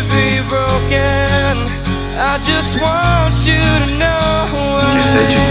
to be broken. I just want you to know. You said you